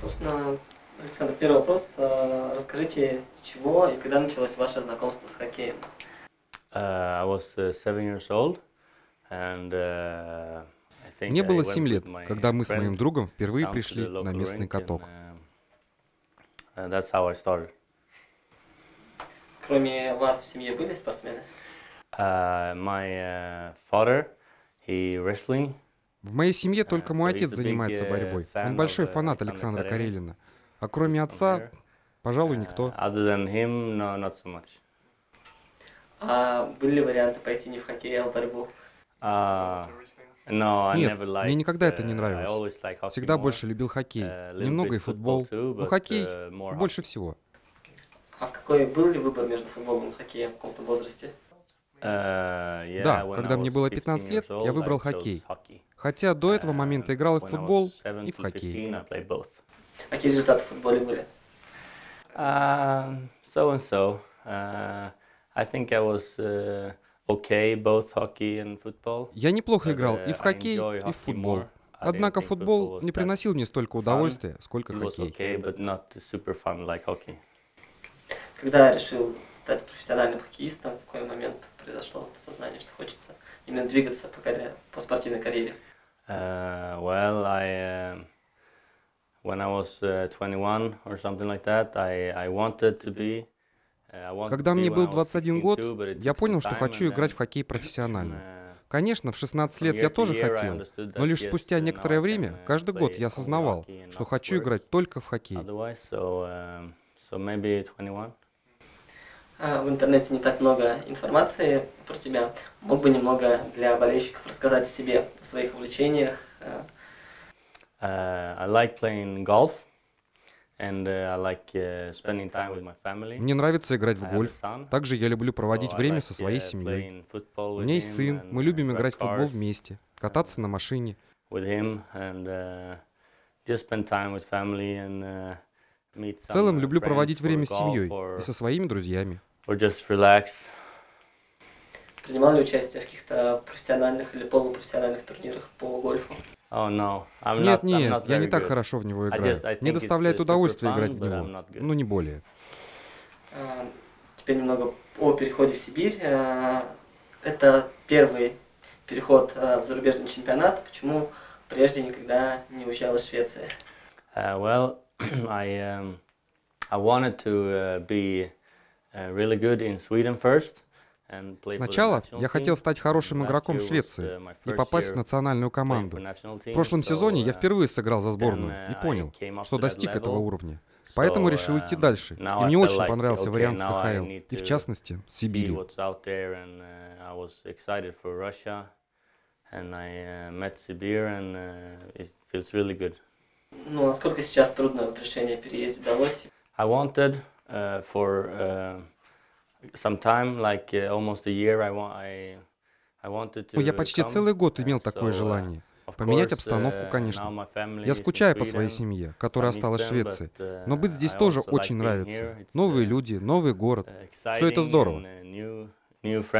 Собственно, Александр, первый вопрос. А, Расскажите, с чего и когда началось ваше знакомство с хоккеем? Uh, I was uh, seven years old, and uh, I think Мне было went 7 with лет, my когда мы с моим friends другом впервые пришли на местный каток. and, uh, and that's how I started. Кроме вас в семье были спортсмены? Uh, my uh, father, he wrestling, В моей семье только Uh, мой отец занимается борьбой. Он большой uh, фанат Александра. Карелина. А кроме отца, пожалуй, Uh, никто. А были ли варианты пойти не в хоккей, а в борьбу? I Нет, мне никогда это не нравилось. Всегда больше любил хоккей. Немного и футбол. but, хоккей больше всего. А в какой был ли выбор между футболом и хоккеем в каком-то возрасте? Да, когда мне было 15 15 лет, я выбрал хоккей. Хотя до этого момента играл и в футбол, и в 17, хоккей. 15, I played both. Какие результаты в футболе были? So and so. Uh, I think I was uh, okay, both hockey and football. Я неплохо играл uh, и в хоккей, и в футбол. Однако футбол не приносил мне столько удовольствия, сколько хоккей. Когда решил стать профессиональным хоккеистом, в какой момент произошло это сознание, что хочется именно двигаться по, карьере, по спортивной карьере? Uh, well, I um when I was uh, 21 or something like that, I I wanted to be. uh, Когда мне был I was 21 16 год, я понял, что хочу играть в хоккей профессионально. uh, Конечно, в 16 from лет я тоже хотел, но лишь спустя uh, некоторое время, uh, каждый год я осознавал, что хочу играть только в хоккей. Otherwise, so um, so maybe 21. А, В интернете не так много информации про тебя. Мог бы немного для болельщиков рассказать о себе, о своих увлечениях? а, Uh, I like playing golf, and uh, uh. Мне нравится играть в гольф. Также я люблю проводить время со своей uh, семьей. playing football У меня есть сын, мы любим играть в футбол вместе, кататься на машине. В целом люблю проводить время с семьей и со своими друзьями. Or just relax. Принимал ли участие в каких-то профессиональных или полупрофессиональных турнирах по гольфу? Oh no, I'm Нет, not. I'm нет, not я не так good. хорошо в него I играю. just- I Мне think it's, доставляет uh, удовольствие fun, играть в I'm него, но не более. А, Теперь немного о переходе в Сибирь. А, Это первый переход а, в зарубежный чемпионат. Почему прежде никогда не уезжал из Швеции? Uh, well, I um, I wanted to uh, be Сначала national я хотел стать хорошим игроком в Швеции uh, и попасть в национальную команду. В прошлом сезоне я uh, впервые сыграл за сборную и uh, понял, что достиг этого уровня. Поэтому решил идти дальше. И мне очень понравился вариант с КХЛ, и в частности с Сибирью. Ну, насколько сейчас трудно вот решение о переезде далось? Uh, for uh, some time, like uh, almost a year. I want I I wanted to. Ну, я почти come, целый год uh, имел такое uh, желание. Поменять обстановку, uh, конечно. Я скучаю по своей семье, которая осталась в Швеции. uh, Но быть здесь I тоже очень нравится. Новые uh, люди, новый город. uh, Всё это здорово. uh, uh.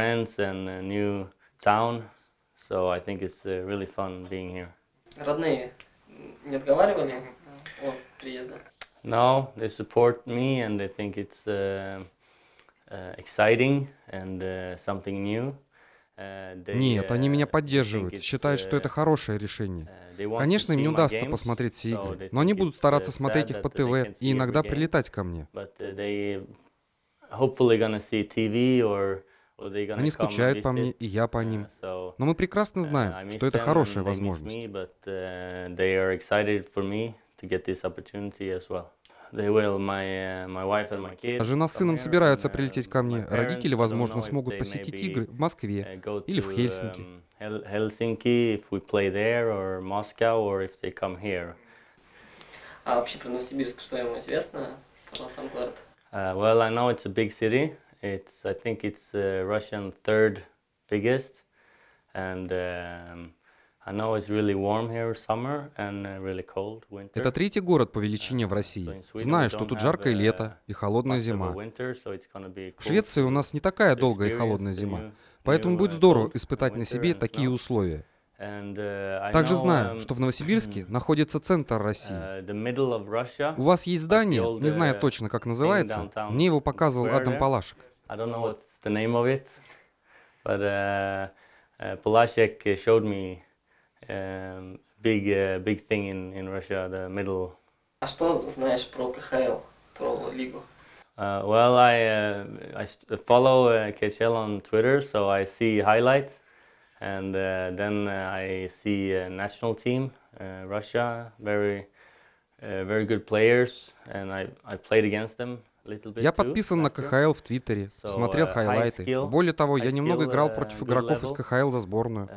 Родные не отговаривали от приезда? No, they support me and they think it's uh, uh, exciting and uh, something new. Uh, Нет, они меня uh, поддерживают, считают, что это uh, хорошее решение. uh, Конечно, им не удастся посмотреть все игры, но они будут стараться uh, смотреть их по ТВ и иногда прилетать ко мне. uh, Они скучают по мне, и я по Uh, ним. Но мы прекрасно uh, знаем, что это хорошая возможность. Uh, to get this opportunity as well. They will. My uh, my wife and my kids. А жена с сыном собираются uh, прилететь ко мне. Родители, возможно, смогут посетить игры в Москве. uh, или в Хельсинки. um, Hel- Helsinki if we play there, or Moscow, or if they come here. А вообще про Новосибирск что ему известно? Про сам город? Uh, well, I know it's a big city. It's I think it's uh, Russian third biggest, and um, Это третий город по величине в России. Знаю, что тут жаркое uh, лето и холодная зима. В Швеции у нас не такая долгая и холодная зима, поэтому будет uh, здорово испытать на себе такие условия. Uh, Также знаю, um, что в Новосибирске находится центр России. У вас есть здание, не знаю точно, как называется. Мне его показывал Адам. Палашек. But uh, Polashek uh, showed me um, big uh, big thing in, in Russia, the middle. А что знаешь про КХЛ, про лигу? Uh, well, I uh, I follow uh, KHL on Twitter, so I see highlights, and uh, then uh, I see uh, national team uh, Russia, very uh, very good players, and I I played against them a little bit. Я подписан на. КХЛ в Твиттере, смотрел uh, хайлайты. Более того, я немного играл uh, против игроков из. КХЛ за сборную.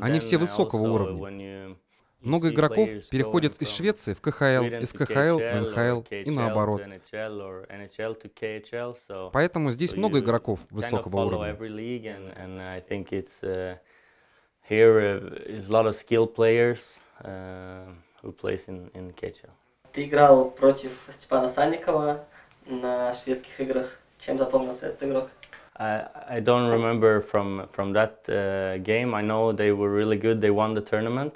Они все высокого уровня. Много игроков переходят из Швеции в КХЛ, из КХЛ в НХЛ и наоборот. Поэтому здесь много игроков высокого уровня. uh, here uh, is a lot of skilled players uh, who plays in in KHL. Ты играл против Степана Санникова на шведских играх. Чем запомнился этот игрок? I I don't remember from from that uh, game. I know they were really good. They won the tournament.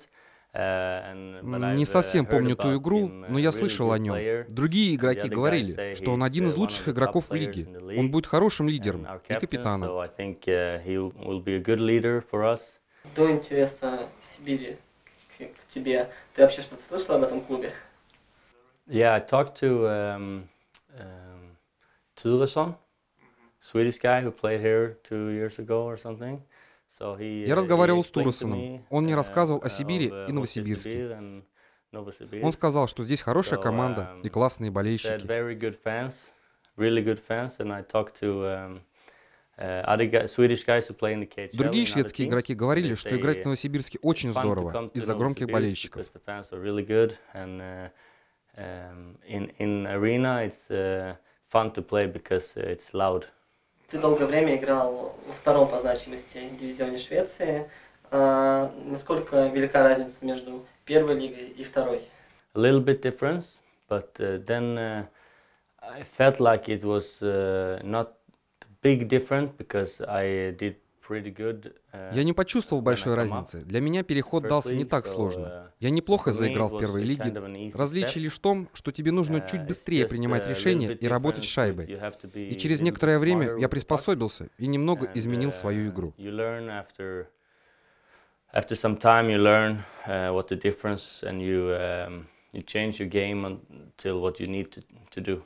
Uh, and, but Не uh, совсем помню ту игру, uh, но я слышал о нем. Другие игроки говорили, что он один uh, из лучших игроков в лиге. Он будет хорошим лидером и капитаном. So I think uh, he will be a good leader for us. До интереса Сибири к, к тебе, ты вообще что-то слышал об этом клубе? Yeah, I talked to um, um, Turesson, Я uh, разговаривал с Туросоном. me, Он мне uh, рассказывал о uh, Сибири uh, и Новосибирске. Он сказал, что здесь хорошая команда и um, классные болельщики. um, uh. Другие шведские игроки говорили, что играть в Новосибирске очень здорово из-за громких болельщиков. uh, um, in in arena it's uh, fun to play because uh, it's loud. Ты долгое время играл во втором по значимости дивизионе Швеции. А, насколько велика разница между первой лигой и второй? A little bit difference, but uh, then uh, I felt like it was uh, not big difference because I did Я не почувствовал большой разницы. Для меня переход дался не так сложно. uh, Я неплохо заиграл в первой лиге. Различие лишь в том, что тебе нужно Uh, чуть быстрее принимать решения и работать с шайбой. И через некоторое время я приспособился и немного изменил uh, свою игру. You learn after after some time you learn uh, what the difference and you um, you change your game until what you need to, to do.